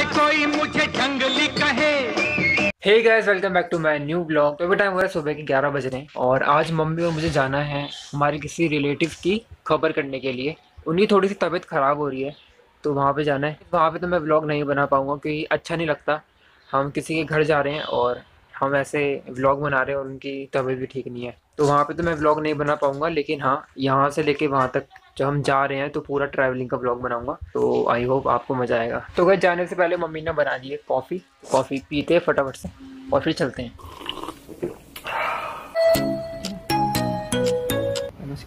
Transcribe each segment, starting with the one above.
चाहे कोई मुझे जंगली कहे। Hey guys welcome back to my new blog तो अभी टाइम हो रहा है सुबह के 11 बज रहे हैं और आज मम्मी और मुझे जाना है हमारे किसी रिलेटिव की खबर करने के लिए। उनकी थोड़ी सी तबीयत ख़राब हो रही है तो वहाँ पे जाना है। वहाँ पे तो मैं ब्लॉग नहीं बना पाऊँगा क्योंकि अच्छा नहीं लगता। हम किसी के घर जा रहे हैं और हम ऐसे व्लॉग बना रहे हैं और उनकी तबीयत भी ठीक नहीं है। तो वहाँ पे तो मैं व्लॉग नहीं बना पाऊँगा, लेकिन हाँ यहाँ से लेके वहाँ तक जब हम जा रहे हैं तो पूरा ट्रैवलिंग का ब्लॉग बनाऊँगा तो आई होप आपको मज़ा आएगा। तो अगर जाने से पहले मम्मी ने बना दी है कॉफ़ी कॉफ़ी पीते हैं फटाफट से, और फिर चलते हैं।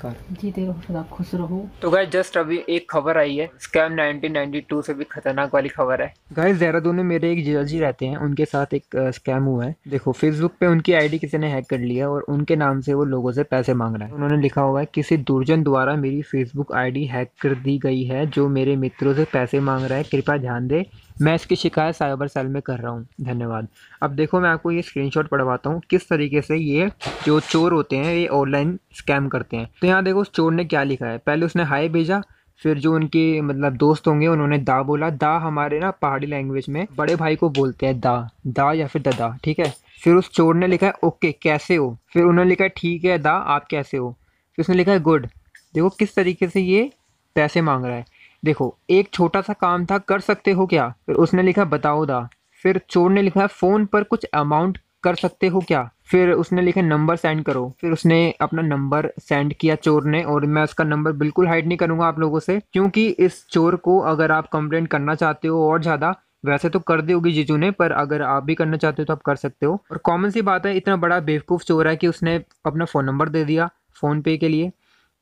नमस्कार। जीते रहो सदा खुश रहो। तो गाइस जस्ट अभी एक खबर आई है। स्कैम 1992 से भी खतरनाक वाली खबर है। गाइस देहरादून में मेरे एक जीजा जी रहते हैं। उनके साथ एक स्कैम हुआ है। देखो फेसबुक पे उनकी आईडी किसी ने हैक कर लिया और उनके नाम से वो लोगों से पैसे मांग रहा है। उन्होंने लिखा हुआ है किसी दुर्जन द्वारा मेरी फेसबुक आई हैक कर दी गई है जो मेरे मित्रों से पैसे मांग रहा है। कृपया ध्यान दे। मैं इसकी शिकायत साइबर सेल में कर रहा हूँ। धन्यवाद। अब देखो, मैं आपको ये स्क्रीनशॉट पढ़वाता हूँ, किस तरीके से ये जो चोर होते हैं, ये ऑनलाइन स्कैम करते हैं। तो यहाँ देखो, उस चोर ने क्या लिखा है? पहले उसने हाई भेजा, फिर जो उनके मतलब दोस्त होंगे, उन्होंने दा बोला। दा हमारे ना पहाड़ी लैंग्वेज में बड़े भाई को बोलते हैं, दा। दा या फिर ददा, ठीक है? फिर उस चोर ने लिखा है, ओके, कैसे हो? फिर उन्होंने लिखा है, ठीक है, दा, आप कैसे हो? फिर उसने लिखा है, गुड। देखो, किस तरीके से ये पैसे मांग रहा है। देखो, एक छोटा सा काम था, कर सकते हो क्या? फिर उसने लिखा, बताओ दा। फिर चोर ने लिखा, फ़ोन पर कुछ अमाउंट कर सकते हो क्या? फिर उसने लिखा नंबर सेंड करो। फिर उसने अपना नंबर सेंड किया चोर ने, और मैं उसका नंबर बिल्कुल हाइड नहीं करूँगा आप लोगों से, क्योंकि इस चोर को अगर आप कंप्लेंट करना चाहते हो और ज़्यादा, वैसे तो कर दी होगी जीजू ने, पर अगर आप भी करना चाहते हो तो आप कर सकते हो। और कॉमन सी बात है, इतना बड़ा बेवकूफ़ चोर है कि उसने अपना फ़ोन नंबर दे दिया फ़ोन पे के लिए।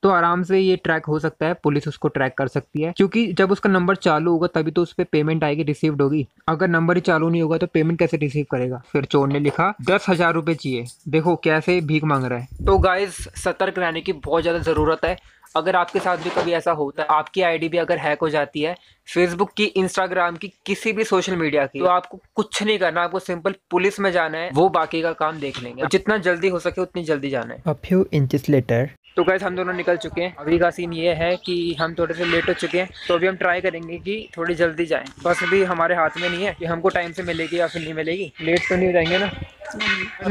तो आराम से ये ट्रैक हो सकता है, पुलिस उसको ट्रैक कर सकती है। क्योंकि जब उसका नंबर चालू होगा, तभी तो उस पर पेमेंट आएगी रिसीव्ड होगी। अगर नंबर ही चालू नहीं होगा तो पेमेंट कैसे रिसीव करेगा? फिर चोर ने लिखा, दस हज़ार रुपये चाहिए। देखो कैसे भीख मांग रहा है। तो गाइज़ सतर्क रहने की बहुत ज़्यादा ज़रूरत है। अगर आपके साथ भी कभी ऐसा होता है, आपकी आईडी भी अगर हैक हो जाती है फेसबुक की इंस्टाग्राम की, किसी भी सोशल मीडिया की तो आपको कुछ नहीं करना, आपको सिंपल पुलिस में जाना है, वो बाकी का काम देख लेंगे। जितना जल्दी हो सके, उतनी जल्दी जाना है। Few inches later. तो गैस हम दोनों निकल चुके हैं। अभी का सीन ये है कि हम थोड़े से लेट हो चुके हैं तो अभी हम ट्राई करेंगे कि थोड़ी जल्दी जाएँ। बस अभी हमारे हाथ में नहीं है कि हमको टाइम से मिलेगी या फिर नहीं मिलेगी। लेट तो नहीं हो जाएँगे ना?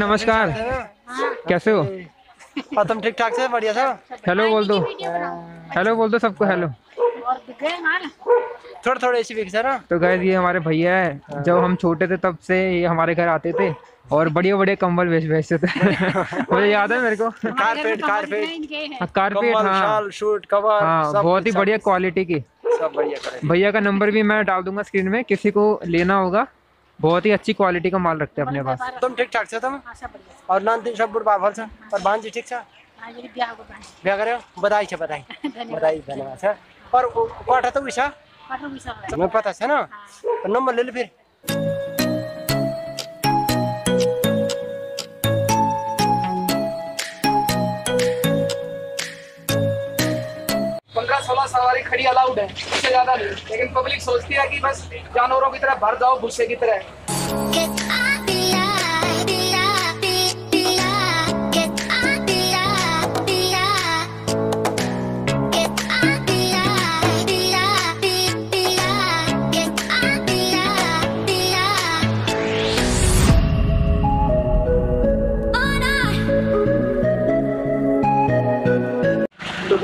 नमस्कार। कैसे हो? हाँ तुम ठीक ठाक से बढ़िया था? हेलो बोल दो। हेलो बोल दो सबको हेलो थोड़ा थोड़ा ना? तो गैस ये हमारे भैया है। जब हम छोटे थे तब से ये हमारे घर आते थे। और बढ़िया बढ़िया कंबल बेच बेचते थे मुझे याद है मेरे को कारपेट कारपेट हाँ, कारपेट हाँ शूट कवर हाँ बहुत ही बढ़िया क्वालिटी की सब बढ़िया भैया का नंबर भी मैं डाल दूँगा स्क्रीन में किसी को लेना होगा बहुत ही अच्छी क्वालिटी का माल रखते हैं अपने पास तुम ठीक ठाक से तुम और नान तीन सब भल छ और भान जी ठीक छ बिहा गर्यो बधाई छ बधाई बधाई धन्यवाद छ और कोठा त उइस तुम्हें पता छ ना तो नंबर ले लो फिर सवारी खड़ी अलाउड है, उससे ज़्यादा नहीं। लेकिन पब्लिक सोचती है कि बस जानवरों की तरह भर जाओ, भूसे की तरह।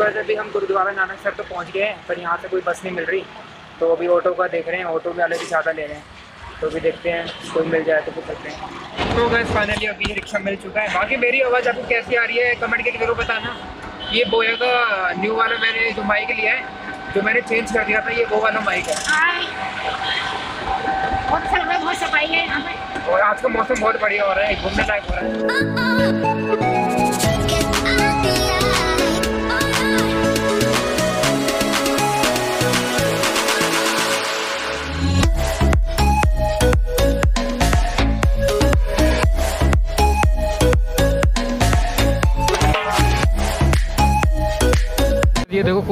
बस अभी हम गुरुद्वारा नानक सर तो पहुँच गए हैं पर यहाँ से कोई बस नहीं मिल रही। तो अभी ऑटो का देख रहे हैं ऑटो वाले भी ज़्यादा ले रहे हैं। तो अभी देखते हैं कोई मिल जाए तो कुछ सकते हैं। तो बस फाइनली अभी रिक्शा मिल चुका है। बाकी मेरी आवाज़ आपको कैसी आ रही है कमेंट करके ज़रूर बताना। ये बोया का न्यू वाला मैंने जो माइक लिया है जो मैंने चेंज कर दिया था ये वो वाला माइक है। है और आज का मौसम बहुत बढ़िया हो रहा है घूमने लायक हो रहा है।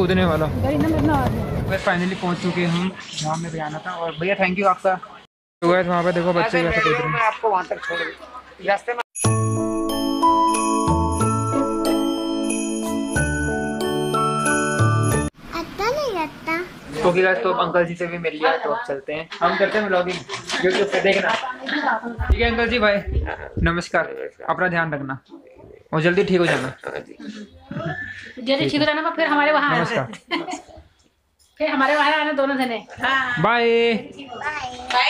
कूदने वाला। बस फाइनली पहुँच चुके हम। जहाँ में भी आना था और भैया थैंक यू आपका। तो गैस वहाँ पे देखो बच्चे कैसे कूद रहे हैं आपको वहाँ तक छोड़ रास्ते में आता नहीं ओके गाइस तो अंकल जी से भी मिल लिया तो अब चलते हैं। हम करते हैं ब्लॉगिंग यूट्यूब पे देखना। ठीक है अंकल जी भाई नमस्कार। अपना ध्यान रखना। और जल्दी ठीक हो जाना। जैसे ठीक रहना फिर हमारे वहाँ आना। फिर हमारे वहाँ आना दोनों जने। बाय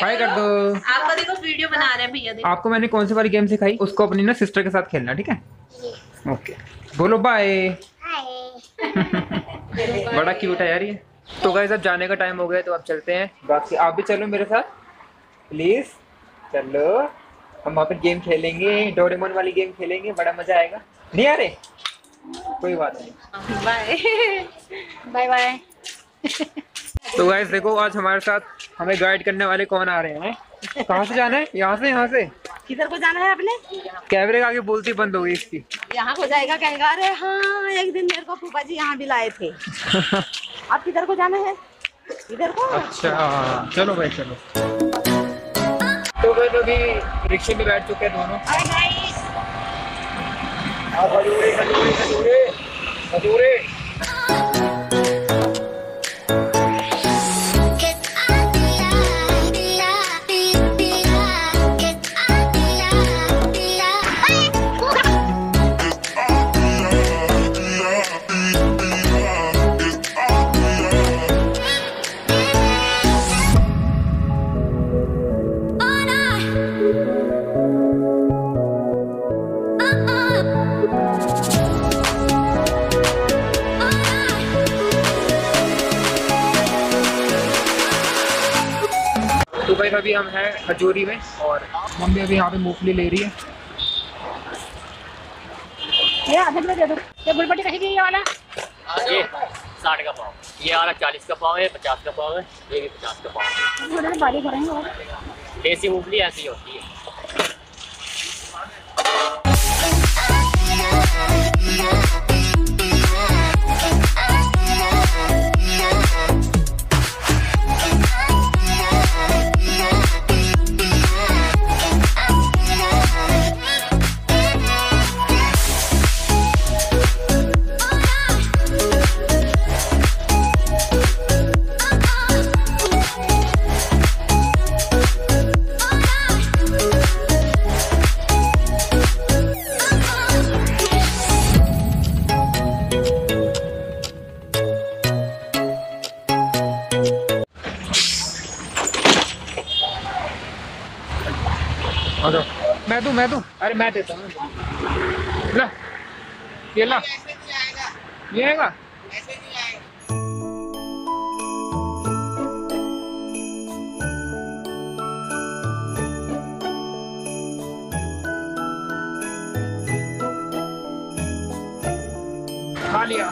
बाय कर दो। आपका देखो वीडियो बना रहे हैं भैया आपको मैंने कौन सी वाली गेम सिखाई? उसको अपनी ना सिस्टर के साथ खेलना ठीक है? ओके बोलो बाय बड़ा क्यूट है यार ये। तो गाइस अब जाने का टाइम हो गया तो अब चलते हैं। बाकी आप भी चलो मेरे साथ। प्लीज़ चलो। हम वहाँ पे गेम खेलेंगे डोरेमोन वाली गेम खेलेंगे बड़ा मज़ा आएगा। नहीं आ रहे? कोई बात नहीं। बाय बाय बाय तो गाइस देखो आज हमारे साथ हमें गाइड करने वाले कौन आ रहे हैं? कहाँ से जाना है? यहाँ से यहाँ से? किधर को जाना है आपने? कैमरे का आगे बोलती बंद हो गई इसकी। यहाँ को जाएगा कहेगा अरे हाँ एक दिन मेरे को फूफा जी यहाँ भी लाए थे। आप किधर को जाना है? इधर को? अच्छा चलो भाई चलो। तो भी रिक्शे में बैठ चुके हैं दोनों। आप अजूरे खजूरे हजूरे खजूरे तो अभी हम हैं खजूरी में और मम्मी अभी यहाँ पे मूंगफली ले रही है। ये आधे किलो दे दो। ये गुलपट्टी कहीं की ये वाला? ये साठ का पाव। ये वाला चालीस का पाव है पचास का पाव है ये भी पचास का पाव है। थोड़े से बारीक रहे और। देसी मूंगफली ऐसी होती है। मैं दूँ मैं दूँ? अरे मैं देता हूँ। ला, ये ला। ये आएगा? खा लिया।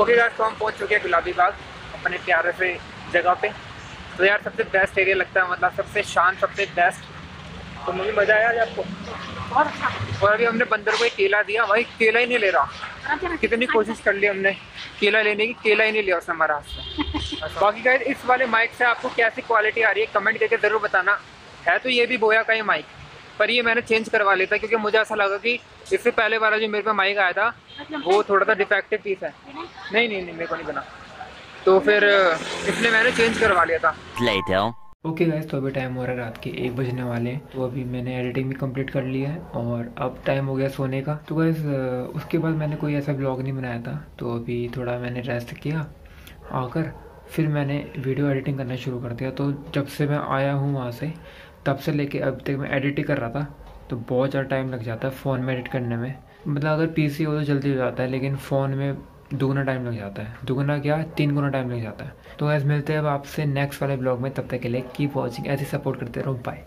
ओके गाइस तो हम पहुँच चुके हैं गुलाबी बाग। अपने प्यारे से जगह पे। तो यार सबसे बेस्ट एरिया लगता है मतलब सबसे शांत सबसे बेस्ट तो मुझे मज़ा आया आपको। बहुत अच्छा। और अभी हमने बंदर को एक केला दिया भाई केला ही नहीं ले रहा। कितनी कोशिश कर ली हमने केला लेने की केला ही नहीं लिया उसने हमारा हाथ से। बाकी गाइस इस वाले माइक से आपको कैसी क्वालिटी आ रही है कमेंट करके ज़रूर बताना। है तो ये भी बोया का ही माइक पर ये मैंने चेंज करवा लिया था क्योंकि मुझे ऐसा लगा कि इससे पहले वाला जो मेरे पे माइक आया था वो थोड़ा सा डिफेक्टिव पीस है। नहीं नहीं नहीं मेरे को नहीं बना। तो फिर इसलिए मैंने चेंज करवा लिया था। Later. ओके गाइस तो अभी टाइम हो रहा है रात के एक बजने वाले हैं। तो अभी मैंने एडिटिंग भी कंप्लीट कर लिया है और अब टाइम हो गया सोने का। तो गाइस उसके बाद मैंने कोई ऐसा ब्लॉग नहीं बनाया था। तो अभी थोड़ा मैंने रेस्ट किया आकर फिर मैंने वीडियो एडिटिंग करना शुरू कर दिया। तो जब से मैं आया हूँ वहाँ से तब से लेके अब तक मैं एडिट ही कर रहा था। तो बहुत ज़्यादा टाइम लग जाता है फ़ोन में एडिट करने में। मतलब अगर पीसी हो तो जल्दी हो जाता है लेकिन फ़ोन में दुगना टाइम लग जाता है। दोगुना क्या? तीन गुना टाइम लग जाता है। तो ऐसे मिलते हैं अब आपसे नेक्स्ट वाले ब्लॉग में। तब तक के लिए कीप वॉचिंग ऐसे सपोर्ट करते रहो। बाय